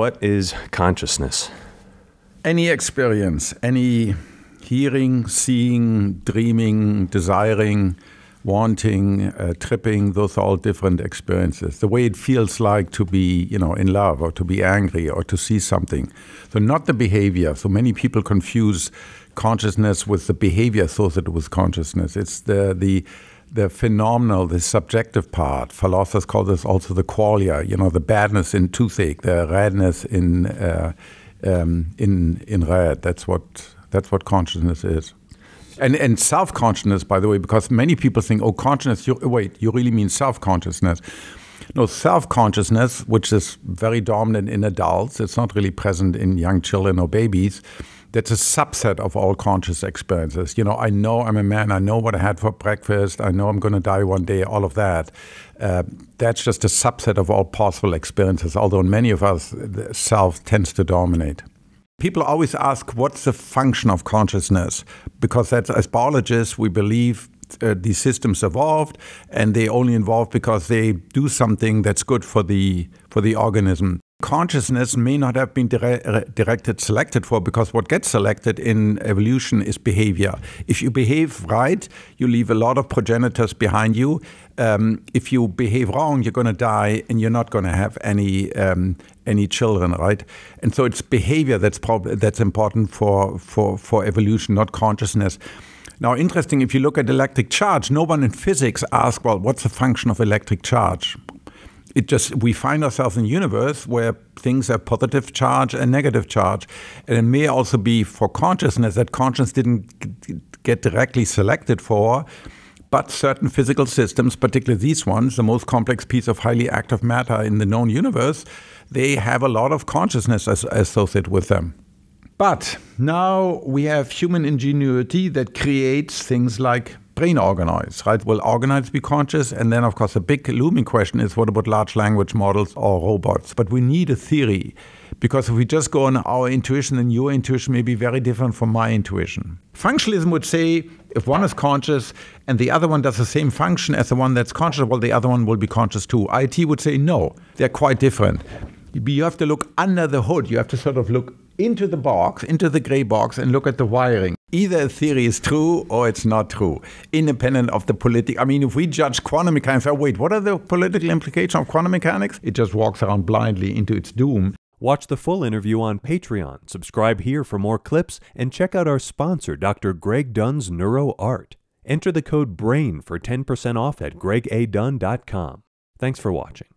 what is consciousness? Any experience, any hearing, seeing, dreaming, desiring, wanting, uh, tripping, those are all different experiences. The way it feels like to be, you know, in love or to be angry or to see something. So not the behavior. So many people confuse consciousness with the behavior associated with consciousness. It's the the the phenomenal, the subjective part. Philosophers call this also the qualia. You know, the badness in toothache, the redness in uh, um, in in red. That's what that's what consciousness is. And, and self consciousness, by the way, because many people think, oh, consciousness, you, wait, you really mean self consciousness. No, self consciousness, which is very dominant in adults, it's not really present in young children or babies. That's a subset of all conscious experiences. You know, I know I'm a man, I know what I had for breakfast, I know I'm going to die one day, all of that. Uh, that's just a subset of all possible experiences, although many of us, self tends to dominate people always ask what's the function of consciousness because that's, as biologists we believe uh, these systems evolved and they only evolved because they do something that's good for the for the organism consciousness may not have been dire directed selected for because what gets selected in evolution is behavior. If you behave right you leave a lot of progenitors behind you. Um, if you behave wrong you're going to die and you're not going to have any um, any children right? And so it's behavior that's probably that's important for for for evolution not consciousness. Now interesting if you look at electric charge no one in physics asks well what's the function of electric charge it just we find ourselves in a universe where things have positive charge and negative charge. And it may also be for consciousness that consciousness didn't get directly selected for but certain physical systems particularly these ones the most complex piece of highly active matter in the known universe they have a lot of consciousness as associated with them. But now we have human ingenuity that creates things like brain organoids, right? Will organoids be conscious? And then, of course, a big looming question is what about large language models or robots? But we need a theory because if we just go on our intuition, then your intuition may be very different from my intuition. Functionalism would say if one is conscious and the other one does the same function as the one that's conscious, well, the other one will be conscious too. IIT would say no, they're quite different. You have to look under the hood. You have to sort of look into the box, into the gray box, and look at the wiring either a theory is true or it's not true, independent of the political. I mean, if we judge quantum mechanics, oh, wait, what are the political implications of quantum mechanics? It just walks around blindly into its doom. Watch the full interview on Patreon, subscribe here for more clips, and check out our sponsor, Dr. Greg Dunn's NeuroArt. Enter the code BRAIN for 10% off at gregadunn.com. Thanks for watching.